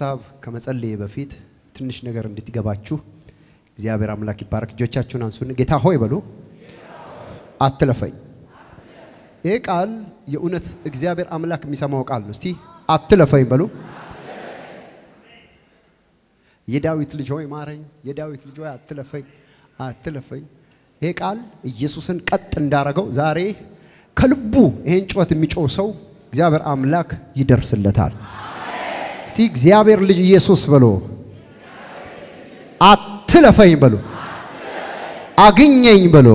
ሀሳብ ከመጸለዬ በፊት ትንሽ ነገር እንድትገባችሁ እግዚአብሔር አምላክ ይባረክ። እጆቻችሁን አንሱን። ጌታ ሆይ በሉ፣ አትለፈኝ። ይህ ቃል የእውነት እግዚአብሔር አምላክ የሚሰማው ቃል ነው። እስቲ አትለፈኝ በሉ። የዳዊት ልጅ ሆይ ማረኝ፣ የዳዊት ልጅ ሆይ አትለፈኝ፣ አትለፈኝ። ይሄ ቃል ኢየሱስን ቀጥ እንዳረገው ዛሬ ከልቡ ይሄን ጩኸት የሚጮህ ሰው እግዚአብሔር አምላክ ይደርስለታል። እስቲ እግዚአብሔር ልጅ ኢየሱስ በሎ፣ አትለፈኝ በሎ፣ አግኘኝ በሎ።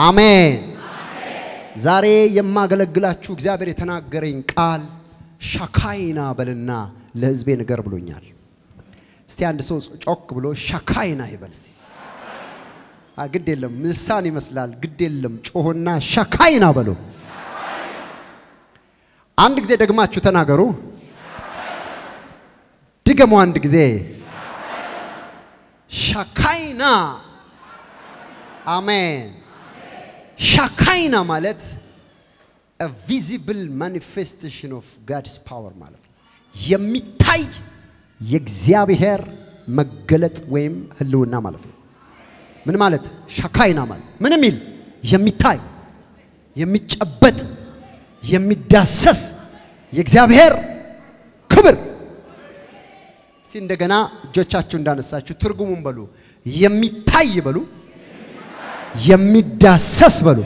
አሜን። ዛሬ የማገለግላችሁ እግዚአብሔር የተናገረኝ ቃል ሻካይና በልና ለሕዝቤ ንገር ብሎኛል። እስቲ አንድ ሰው ጮክ ብሎ ሻካይና ይበል እስቲ። ግድ የለም ምሳን ይመስላል። ግድ የለም ጮሆና ሻካይና በሎ። አንድ ጊዜ ደግማችሁ ተናገሩ። ድገሙ አንድ ጊዜ ሻካይና። አሜን። ሻካይና ማለት visible manifestation of God's power ማለት ነው። የሚታይ የእግዚአብሔር መገለጥ ወይም ህልውና ማለት ነው። ምን ማለት ሻካይና ማለት ምን የሚል የሚታይ የሚጨበጥ የሚዳሰስ የእግዚአብሔር ክብር። እስቲ እንደገና እጆቻችሁ እንዳነሳችሁ ትርጉሙን በሉ። የሚታይ በሉ፣ የሚዳሰስ በሉ፣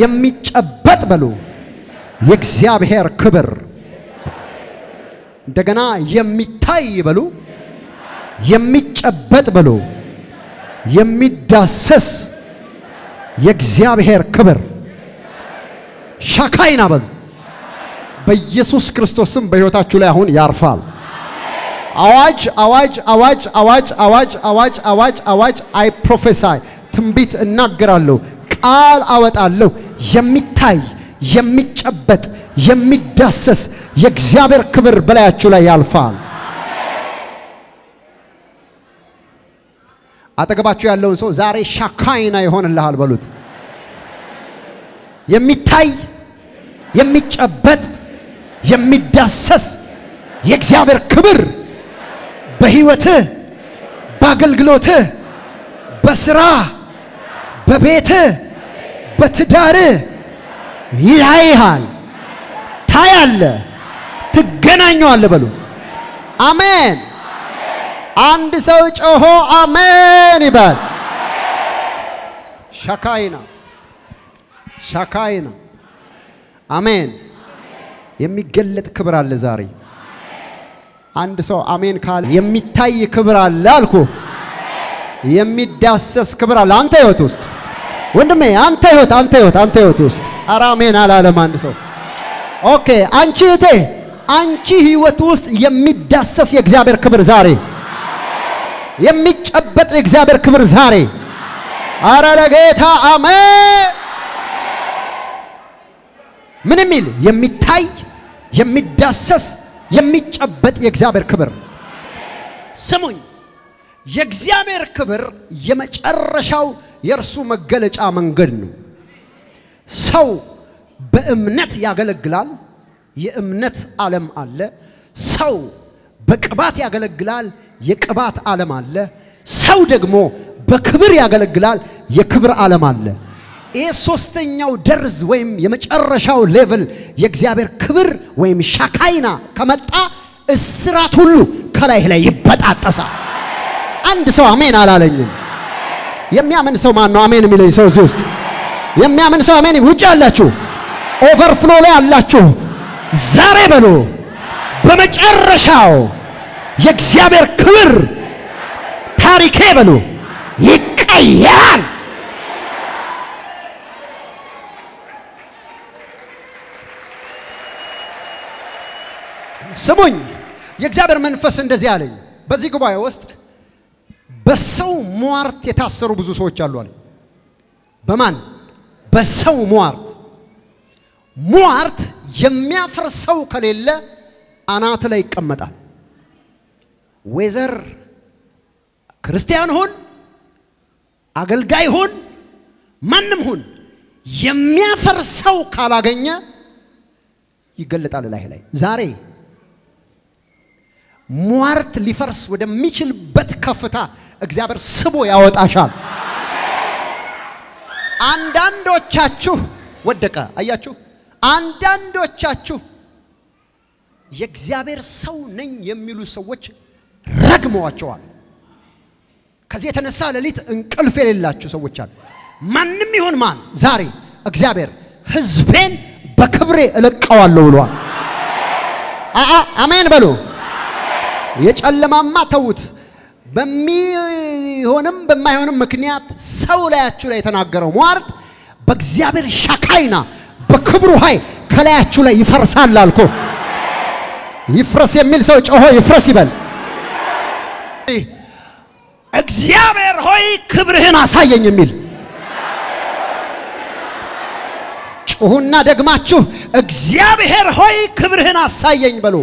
የሚጨበጥ በሉ፣ የእግዚአብሔር ክብር። እንደገና የሚታይ በሉ፣ የሚጨበጥ በሉ፣ የሚዳሰስ የእግዚአብሔር ክብር ሻካይና በሉ። በኢየሱስ ክርስቶስም በሕይወታችሁ ላይ አሁን ያርፋል። አዋጅ አዋጅ አዋጅ አዋጅ አዋጅ አዋጅ አዋጅ አዋጅ I prophesy ትንቢት እናገራለሁ፣ ቃል አወጣለሁ። የሚታይ የሚጨበጥ የሚዳሰስ የእግዚአብሔር ክብር በላያችሁ ላይ ያልፋል። አጠገባችሁ ያለውን ሰው ዛሬ ሻካይና ይሆንልሃል በሉት። የሚታይ የሚጨበጥ የሚዳሰስ የእግዚአብሔር ክብር በሕይወትህ፣ በአገልግሎትህ፣ በስራ፣ በቤትህ፣ በትዳርህ ይታይሃል፣ ታያለ፣ ትገናኘዋለ በሉ። አሜን። አንድ ሰው ጮሆ አሜን ይባል። ሻካይና ሻካይና አሜን። የሚገለጥ ክብር አለ ዛሬ። አንድ ሰው አሜን ካለ የሚታይ ክብር አለ አልኩ። የሚዳሰስ ክብር አለ አንተ ህይወት ውስጥ ወንድሜ፣ አንተ ህይወት አንተ ህይወት አንተ ህይወት ውስጥ ኧረ አሜን አላለም አንድ ሰው። okay አንቺ እህቴ፣ አንቺ ህይወት ውስጥ የሚዳሰስ የእግዚአብሔር ክብር ዛሬ፣ የሚጨበጥ የእግዚአብሔር ክብር ዛሬ። ኧረ ለጌታ አሜን። ምን የሚል የሚታይ የሚዳሰስ የሚጨበጥ የእግዚአብሔር ክብር። ስሙኝ፣ የእግዚአብሔር ክብር የመጨረሻው የእርሱ መገለጫ መንገድ ነው። ሰው በእምነት ያገለግላል። የእምነት ዓለም አለ። ሰው በቅባት ያገለግላል። የቅባት ዓለም አለ። ሰው ደግሞ በክብር ያገለግላል። የክብር ዓለም አለ። ይህ ሶስተኛው ደርዝ ወይም የመጨረሻው ሌቭል የእግዚአብሔር ክብር ወይም ሻካይና ከመጣ እስራት ሁሉ ከላይ ላይ ይበጣጠሳል። አንድ ሰው አሜን አላለኝም። የሚያምን ሰው ማን ነው? አሜን የሚለኝ ሰው እዚህ ውስጥ የሚያምን ሰው አሜን። ውጭ ያላችሁ ኦቨርፍሎ ላይ ያላችሁ ዛሬ በሉ በመጨረሻው የእግዚአብሔር ክብር ታሪኬ በሉ ይቀየራል። ስሙኝ፣ የእግዚአብሔር መንፈስ እንደዚህ አለኝ። በዚህ ጉባኤ ውስጥ በሰው ሟርት የታሰሩ ብዙ ሰዎች አሉ አለ። በማን? በሰው ሟርት። ሟርት የሚያፈርሰው ከሌለ አናት ላይ ይቀመጣል። ወይዘር ክርስቲያን ሁን፣ አገልጋይ ሁን፣ ማንም ሁን የሚያፈርሰው ካላገኘ ይገለጣል ላይ ላይ ዛሬ ሟርት ሊፈርስ ወደሚችልበት ከፍታ እግዚአብሔር ስቦ ያወጣሻል። አንዳንዶቻችሁ ወደቀ። አያችሁ፣ አንዳንዶቻችሁ የእግዚአብሔር ሰው ነኝ የሚሉ ሰዎች ረግመዋቸዋል። ከዚህ የተነሳ ሌሊት እንቅልፍ የሌላችሁ ሰዎች አሉ። ማንም ይሁን ማን ዛሬ እግዚአብሔር ሕዝቤን በክብሬ እለቀዋለሁ ብሏል። አሜን በሉ። የጨለማማ ተዉት። በሚሆንም በማይሆንም ምክንያት ሰው ላያችሁ ላይ የተናገረው ሟርት በእግዚአብሔር ሻካይና በክብሩ ኃይል ከላያችሁ ላይ ይፈርሳል አልኩ። ይፍረስ የሚል ሰው ጮሆ ይፍረስ ይበል። እግዚአብሔር ሆይ ክብርህን አሳየኝ የሚል ጩሁና ደግማችሁ እግዚአብሔር ሆይ ክብርህን አሳየኝ በሉ።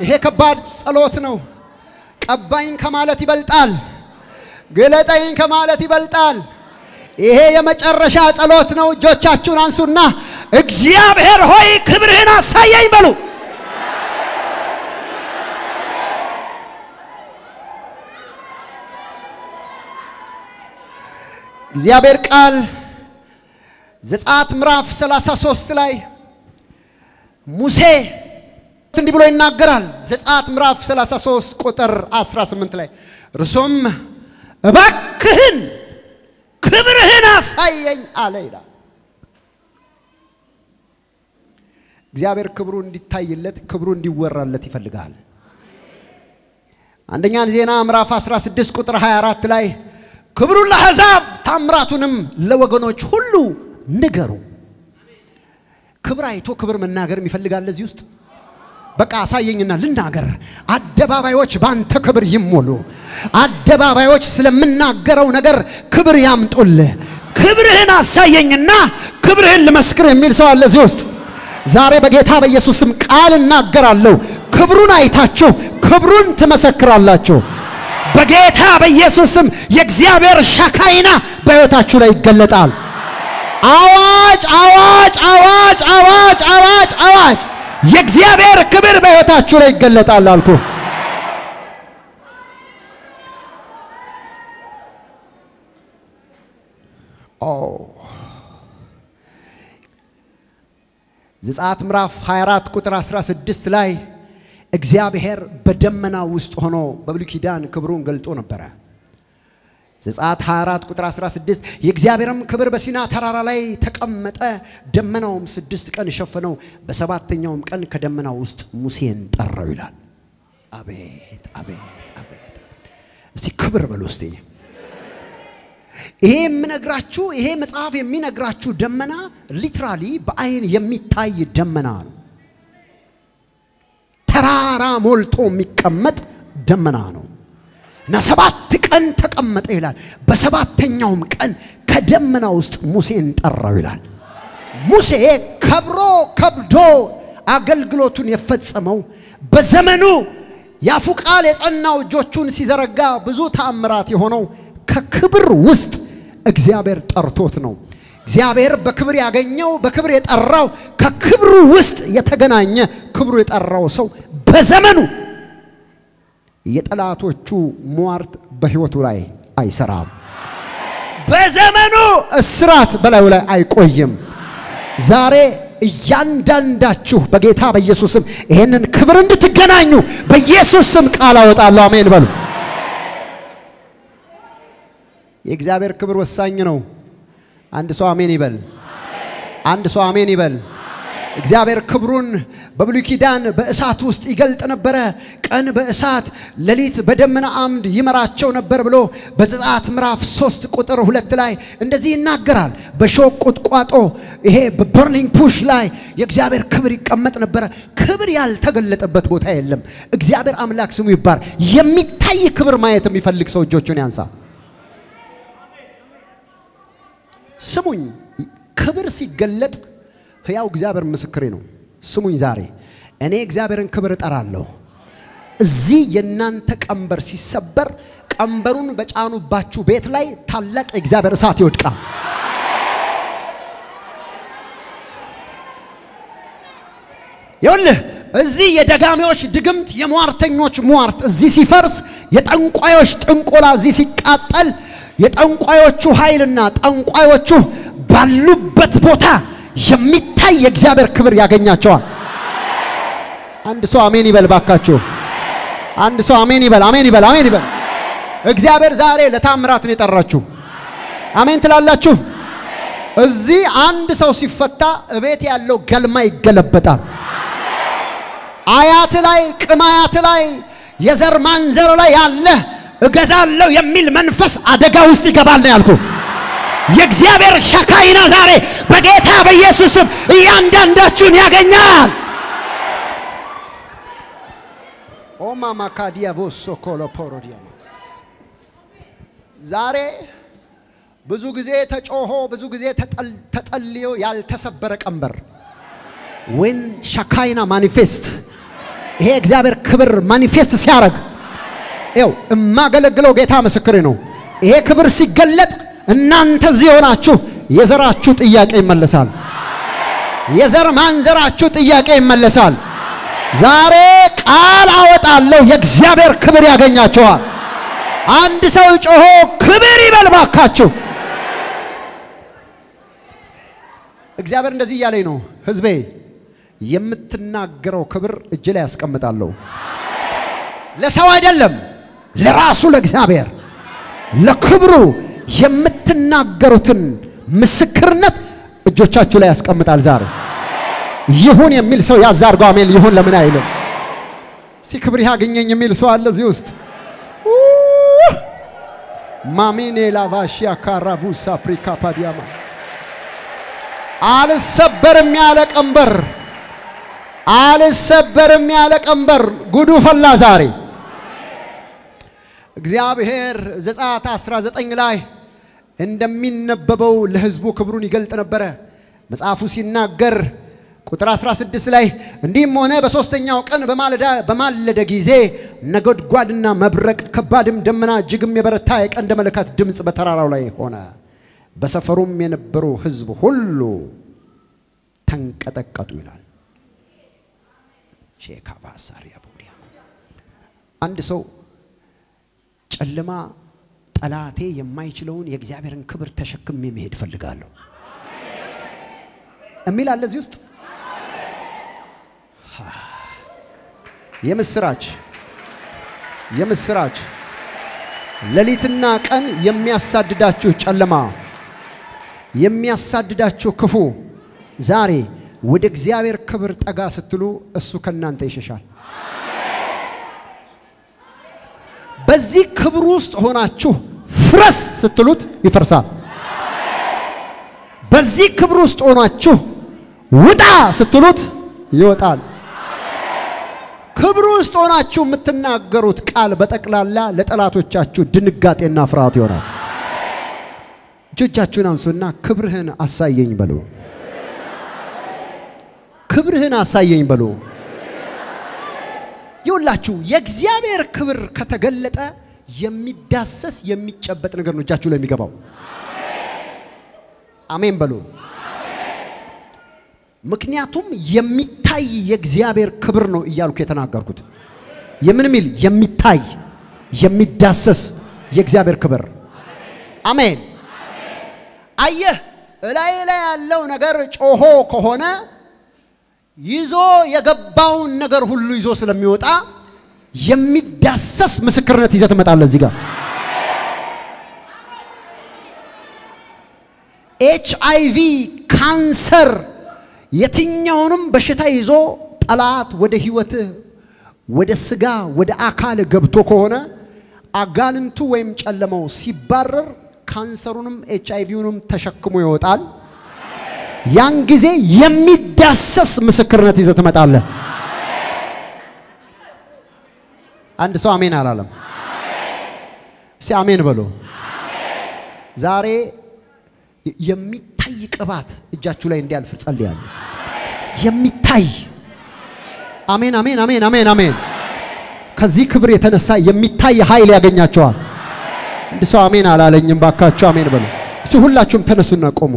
ይሄ ከባድ ጸሎት ነው። ቀባኝ ከማለት ይበልጣል። ግለጠኝ ከማለት ይበልጣል። ይሄ የመጨረሻ ጸሎት ነው። እጆቻችሁን አንሱና እግዚአብሔር ሆይ ክብርህን አሳየኝ በሉ። እግዚአብሔር ቃል ዘጸአት ምዕራፍ 33 ላይ ሙሴ እንዲህ ብሎ ይናገራል። ዘጸአት ምዕራፍ 33 ቁጥር 18 ላይ እርሱም እባክህን ክብርህን አሳየኝ አለ ይላል። እግዚአብሔር ክብሩ እንዲታይለት ክብሩ እንዲወራለት ይፈልጋል። አንደኛ ዜና ምዕራፍ 16 ቁጥር 24 ላይ ክብሩን ለአሕዛብ ታምራቱንም ለወገኖች ሁሉ ንገሩ። ክብር አይቶ ክብር መናገርም ይፈልጋል። እዚህ ውስጥ በቃ አሳየኝና ልናገር። አደባባዮች በአንተ ክብር ይሞሉ። አደባባዮች ስለምናገረው ነገር ክብር ያምጡልህ። ክብርህን አሳየኝና ክብርህን ልመስክር የሚል ሰው አለ እዚህ ውስጥ። ዛሬ በጌታ በኢየሱስ ቃል እናገራለሁ። ክብሩን አይታችሁ ክብሩን ትመሰክራላችሁ። በጌታ በኢየሱስ የእግዚአብሔር ሻካይና በሕይወታችሁ ላይ ይገለጣል። አዋጅ አዋጅ አዋጅ አዋጅ አዋጅ አዋጅ! የእግዚአብሔር ክብር በሕይወታችሁ ላይ ይገለጣል አልኩ። ዘጸአት ምዕራፍ 24 ቁጥር 16 ላይ እግዚአብሔር በደመና ውስጥ ሆኖ በብሉይ ኪዳን ክብሩን ገልጦ ነበረ። ዘጸአት 24 ቁጥር 16 የእግዚአብሔርም ክብር በሲና ተራራ ላይ ተቀመጠ፣ ደመናውም ስድስት ቀን ሸፈነው፣ በሰባተኛውም ቀን ከደመናው ውስጥ ሙሴን ጠራው ይላል። አቤት አቤት አቤት! እስቲ ክብር በሉ እስቲ። ይሄ የምነግራችሁ ይሄ መጽሐፍ የሚነግራችሁ ደመና ሊትራሊ በአይን የሚታይ ደመና ነው። ተራራ ሞልቶ የሚቀመጥ ደመና ነው እና ሰባት ቀን ተቀመጠ ይላል። በሰባተኛውም ቀን ከደመና ውስጥ ሙሴን ጠራው ይላል። ሙሴ ከብሮ ከብዶ አገልግሎቱን የፈጸመው በዘመኑ የአፉ ቃል የጸናው እጆቹን ሲዘረጋ ብዙ ተአምራት የሆነው ከክብር ውስጥ እግዚአብሔር ጠርቶት ነው። እግዚአብሔር በክብር ያገኘው በክብር የጠራው ከክብሩ ውስጥ የተገናኘ ክብሩ የጠራው ሰው በዘመኑ የጠላቶቹ ሟርት በሕይወቱ ላይ አይሰራም። በዘመኑ እስራት በላዩ ላይ አይቆይም። ዛሬ እያንዳንዳችሁ በጌታ በኢየሱስ ስም ይሄንን ክብር እንድትገናኙ በኢየሱስ ስም ቃል አወጣለሁ። አሜን በሉ። የእግዚአብሔር ክብር ወሳኝ ነው። አንድ ሰው አሜን ይበል። አንድ ሰው አሜን ይበል። እግዚአብሔር ክብሩን በብሉይ ኪዳን በእሳት ውስጥ ይገልጥ ነበረ። ቀን በእሳት ሌሊት በደመና አምድ ይመራቸው ነበር ብሎ በዘጸአት ምዕራፍ ሶስት ቁጥር ሁለት ላይ እንደዚህ ይናገራል። በሾህ ቁጥቋጦ ይሄ በበርኒንግ ፑሽ ላይ የእግዚአብሔር ክብር ይቀመጥ ነበረ። ክብር ያልተገለጠበት ቦታ የለም። እግዚአብሔር አምላክ ስሙ ይባር። የሚታይ ክብር ማየት የሚፈልግ ሰው እጆቹን ያንሳ። ስሙኝ፣ ክብር ሲገለጥ ሕያው እግዚአብሔር ምስክሬ ነው። ስሙኝ፣ ዛሬ እኔ እግዚአብሔርን ክብር እጠራለሁ። እዚህ የእናንተ ቀንበር ሲሰበር ቀንበሩን በጫኑባችሁ ቤት ላይ ታላቅ የእግዚአብሔር እሳት ይወድቃል። ይኸውልህ እዚህ የደጋሚዎች ድግምት፣ የሟርተኞች ሟርት እዚህ ሲፈርስ፣ የጠንቋዮች ጥንቆላ እዚህ ሲቃጠል፣ የጠንቋዮቹ ኃይልና ጠንቋዮቹ ባሉበት ቦታ የሚታይ የእግዚአብሔር ክብር ያገኛቸዋል። አንድ ሰው አሜን ይበል ባካችሁ። አንድ ሰው አሜን ይበል፣ አሜን ይበል፣ አሜን ይበል። እግዚአብሔር ዛሬ ለታምራት ነው የጠራችሁ። አሜን ትላላችሁ። እዚህ አንድ ሰው ሲፈታ እቤት ያለው ገልማ ይገለበጣል። አያት ላይ ቅም አያት ላይ የዘር ማንዘር ላይ ያለ እገዛለሁ የሚል መንፈስ አደጋ ውስጥ ይገባል ነው ያልኩ። የእግዚአብሔር ሻካይና ዛሬ በጌታ በኢየሱስም እያንዳንዳችሁን ያገኛል። ኦማ ማካዲያ ቮሶ ኮሎፖሮዲያማስ ዛሬ ብዙ ጊዜ ተጮሆ ብዙ ጊዜ ተጸልዮ ያልተሰበረ ቀንበር ወን ሸካይና ማኒፌስት ይሄ እግዚአብሔር ክብር ማኒፌስት ሲያደርግ ይው እማገለግለው ጌታ ምስክሬ ነው። ይሄ ክብር ሲገለጥ እናንተ እዚህ የሆናችሁ የዘራችሁ ጥያቄ ይመለሳል። የዘር ማንዘራችሁ ጥያቄ ይመለሳል። ዛሬ ቃል አወጣለሁ፣ የእግዚአብሔር ክብር ያገኛቸዋል። አንድ ሰው ጮሆ ክብር ይበል ባካችሁ። እግዚአብሔር እንደዚህ እያለኝ ነው፣ ህዝቤ የምትናገረው ክብር እጅ ላይ ያስቀምጣለሁ። ለሰው አይደለም፣ ለራሱ ለእግዚአብሔር ለክብሩ የምትናገሩትን ምስክርነት እጆቻችሁ ላይ ያስቀምጣል። ዛሬ ይሁን የሚል ሰው ያዛርገው። አሜን። ይሁን ለምን አይልም? እስቲ ክብር ያገኘኝ የሚል ሰው አለ እዚህ ውስጥ ማሚኔ ላቫሺያ ካራቡሳ አፍሪካ ፓዲያማ አልሰበርም ያለ ቀንበር አልሰበርም ያለ ቀንበር ጉዱ ፈላ ዛሬ። እግዚአብሔር ዘጸአት 19 ላይ እንደሚነበበው ለሕዝቡ ክብሩን ይገልጥ ነበረ። መጽሐፉ ሲናገር ቁጥር 16 ላይ እንዲህም ሆነ በሦስተኛው ቀን በማለደ ጊዜ ነጎድጓድና መብረቅ ከባድም ደመና እጅግም የበረታ የቀንደ መለከት ድምፅ በተራራው ላይ ሆነ። በሰፈሩም የነበሩ ሕዝብ ሁሉ ተንቀጠቀጡ ይላል። ቡዲያ አንድ ሰው ጨለማ ጠላቴ የማይችለውን የእግዚአብሔርን ክብር ተሸክሜ መሄድ እፈልጋለሁ የሚል አለ እዚህ ውስጥ። የምስራች የምስራች! ሌሊትና ቀን የሚያሳድዳችሁ ጨለማ የሚያሳድዳችሁ ክፉ ዛሬ ወደ እግዚአብሔር ክብር ጠጋ ስትሉ እሱ ከእናንተ ይሸሻል። በዚህ ክብር ውስጥ ሆናችሁ ፍረስ ስትሉት ይፈርሳል። በዚህ ክብር ውስጥ ሆናችሁ ውጣ ስትሉት ይወጣል። ክብር ውስጥ ሆናችሁ የምትናገሩት ቃል በጠቅላላ ለጠላቶቻችሁ ድንጋጤና ፍርሃት ይሆናል። እጆቻችሁን አንሱና ክብርህን አሳየኝ በሉ። ክብርህን አሳየኝ በሉ። ይውላችሁ የእግዚአብሔር ክብር ከተገለጠ የሚዳሰስ የሚጨበጥ ነገር ነው እጃችሁ ላይ የሚገባው። አሜን በሉ። ምክንያቱም የሚታይ የእግዚአብሔር ክብር ነው እያልኩ የተናገርኩት። የምን ሚል የሚታይ የሚዳሰስ የእግዚአብሔር ክብር። አሜን። አየህ፣ እላይ ላይ ያለው ነገር ጮሆ ከሆነ ይዞ የገባውን ነገር ሁሉ ይዞ ስለሚወጣ የሚዳሰስ ምስክርነት ይዘህ ትመጣለህ። እዚህ ጋር ኤች አይ ቪ ካንሰር የትኛውንም በሽታ ይዞ ጠላት ወደ ህይወትህ ወደ ስጋ ወደ አካል ገብቶ ከሆነ አጋንንቱ ወይም ጨለማው ሲባረር ካንሰሩንም ኤች አይ ቪውንም ተሸክሞ ይወጣል። ያን ጊዜ የሚዳሰስ ምስክርነት ይዘህ ትመጣለህ። አንድ ሰው አሜን አላለም። እስቲ አሜን በሉ። ዛሬ የሚታይ ቅባት እጃችሁ ላይ እንዲያልፍ ጸልያለሁ። የሚታይ አሜን፣ አሜን፣ አሜን፣ አሜን፣ አሜን። ከዚህ ክብር የተነሳ የሚታይ ኃይል ያገኛቸዋል። አንድ ሰው አሜን አላለኝም። ባካችሁ አሜን በሉ። እስቲ ሁላችሁም ተነሱና ቆሙ።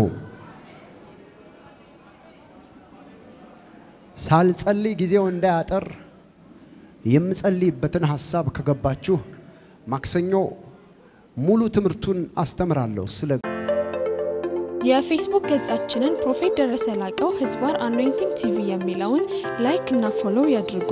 ሳልጸልይ ጊዜው እንዳያጠር የምጸልይበትን ሀሳብ ከገባችሁ ማክሰኞ ሙሉ ትምህርቱን አስተምራለሁ ስለ የፌስቡክ ገጻችንን Prophet ደረሰ ላቀው ህዝባር Anointing TV የሚለውን like እና follow ያድርጉ።